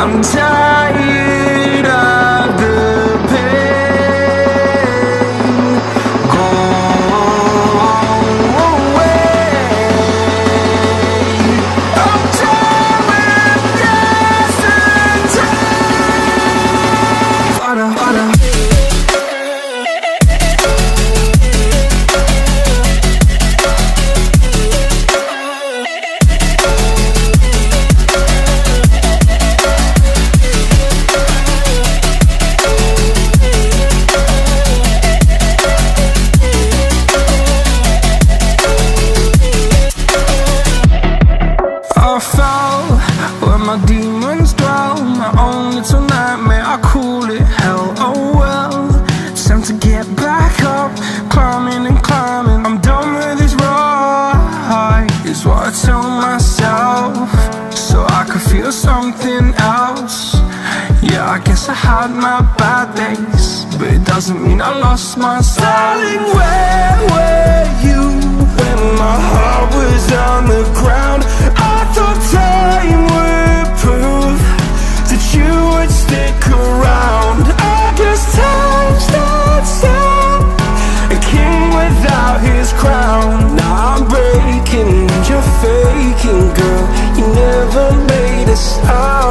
I'm tired climbing and climbing. I'm done with this ride, is what I tell myself, so I could feel something else. Yeah, I guess I had my bad days, but it doesn't mean I lost my style. Darling, never made us